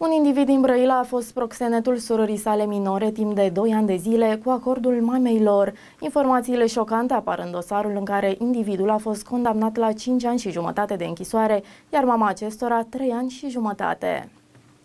Un individ din Brăila a fost proxenetul surorii sale minore timp de 2 ani de zile cu acordul mamei lor. Informațiile șocante apar în dosarul în care individul a fost condamnat la 5 ani și jumătate de închisoare, iar mama acestora 3 ani și jumătate.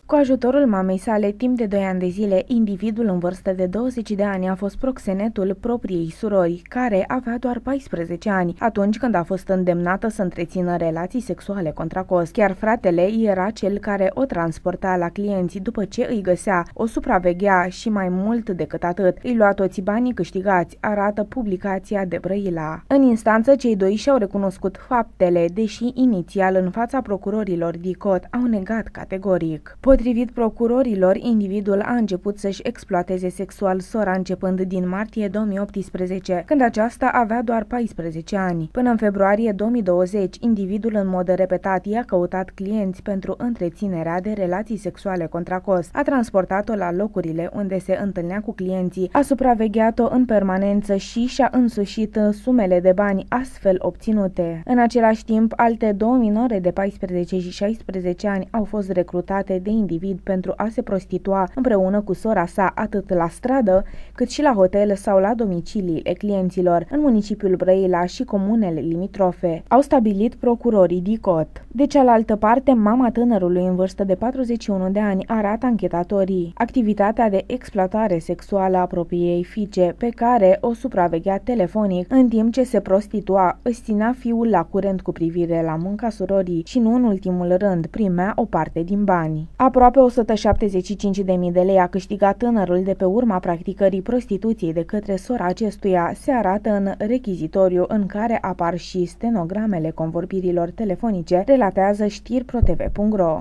Cu ajutorul mamei sale, timp de 2 ani de zile, individul în vârstă de 20 de ani a fost proxenetul propriei surori, care avea doar 14 ani, atunci când a fost îndemnată să întrețină relații sexuale contra cost. Chiar fratele era cel care o transporta la clienții după ce îi găsea, o supraveghea și mai mult decât atât, îi lua toți banii câștigați, arată publicația de Brăila. În instanță, cei doi și-au recunoscut faptele, deși inițial în fața procurorilor DICOT au negat categoric. Potrivit procurorilor, individul a început să-și exploateze sexual sora începând din martie 2018, când aceasta avea doar 14 ani. Până în februarie 2020, individul în mod repetat i-a căutat clienți pentru întreținerea de relații sexuale contra cost. A transportat-o la locurile unde se întâlnea cu clienții, a supravegheat-o în permanență și și-a însușit sumele de bani astfel obținute. În același timp, alte două minore de 14 și 16 ani au fost recrutate de individ individ pentru a se prostitua împreună cu sora sa atât la stradă, cât și la hotel sau la domiciliile clienților în municipiul Brăila și comunele limitrofe. Au stabilit procurorii DICOT. De cealaltă parte, mama tânărului în vârstă de 41 de ani arată anchetatorii activitatea de exploatare sexuală a propriei fiice, pe care o supraveghea telefonic în timp ce se prostitua, își ținea fiul la curent cu privire la munca surorii și nu în ultimul rând primea o parte din bani. Apropo Aproape 175.000 de lei a câștigat tânărul de pe urma practicării prostituției de către sora acestuia, se arată în rechizitoriu în care apar și stenogramele convorbirilor telefonice, relatează știri protv.ro.